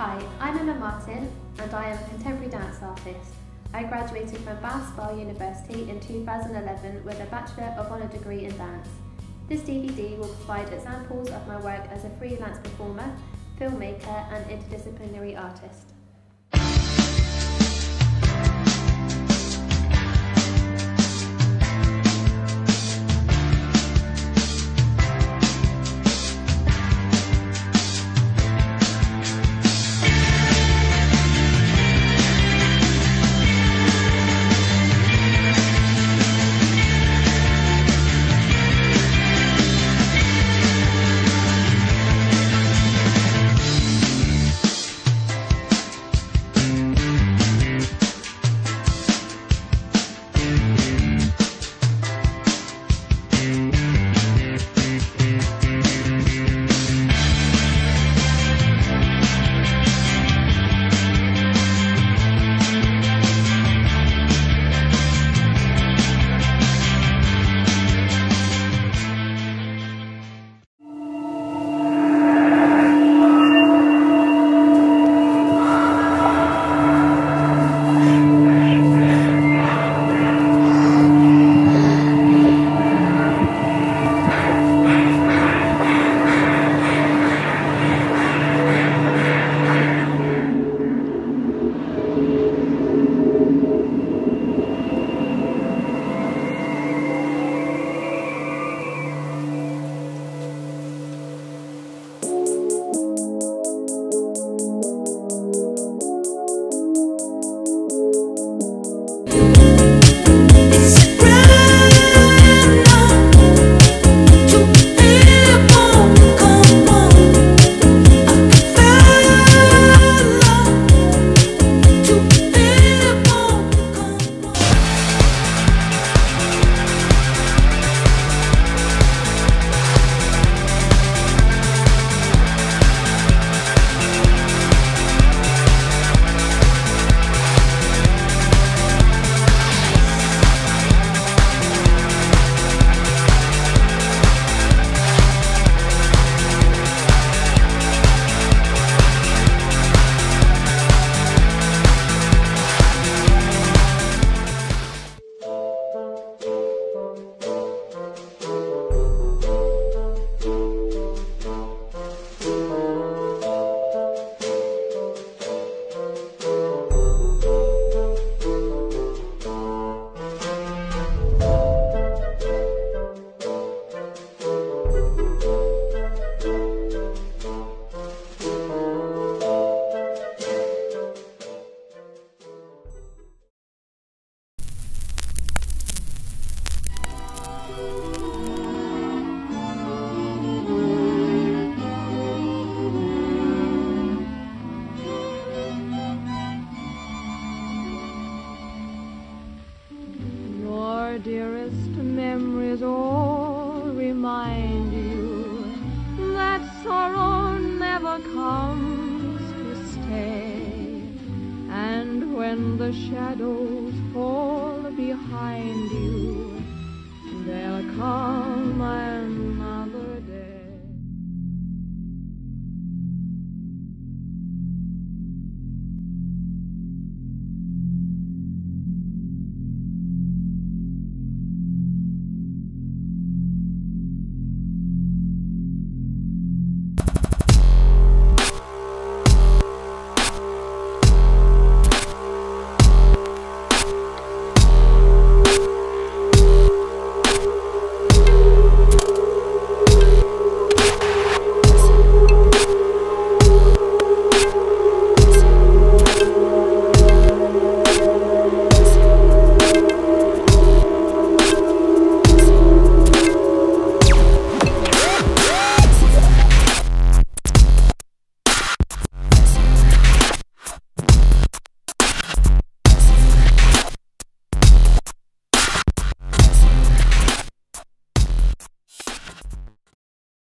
Hi, I'm Emma Martin and I am a contemporary dance artist. I graduated from Bath Spa University in 2011 with a Bachelor of Honour degree in dance. This DVD will provide examples of my work as a freelance performer, filmmaker and interdisciplinary artist. Dearest memories all remind you that sorrow never comes to stay. And when the shadows fall behind you, they'll come.